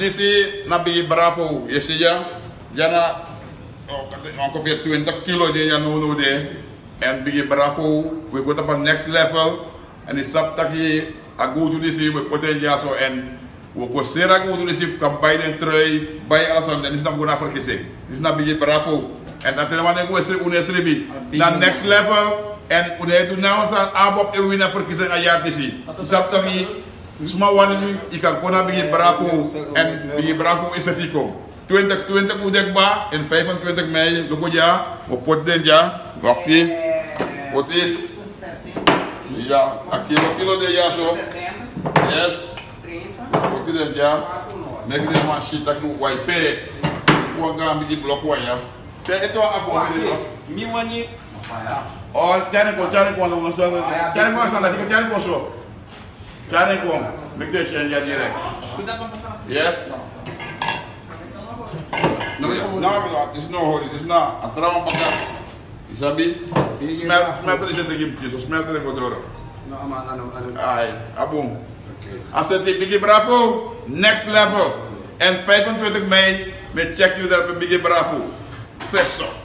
Nisi nabi bravo yesija jana onko vir 20 kilo je ya no no de. And bigi bravo we go to the next level and is up to the a go to this we put in ya so and we go sera go to this tray by alasan and is not gonna for kisse it's not bigi bravo and that the one go sri une sri next level and we do now that abop e winner for kisse a ya disi it's up to Suma wani ikan kona bigi bravo en bigi bravo is het ikom. 2020 udek ba en 25 mei luko ja o pot den ja wakti. Oti ya aqui no kilo de ya so. Yes. Oti den ja. Nek de ma shi tak no wai pe. Ko ga bigi blok wa ya. Te eto apo Mi wani. oh jane ko jane ko no so jane ko sala ko jane ko so Janek Make Vignesh change Direct. Yes? No, no, it's not holy, it's not. A trama pa ka. Sabi? Smelter siya tigim piso, smelter ng odoro. No, ama, ano, ano. Ay, abong. I said, Biggie Bravo, next level. And 25 May, may check you there, Biggie Bravo. Say.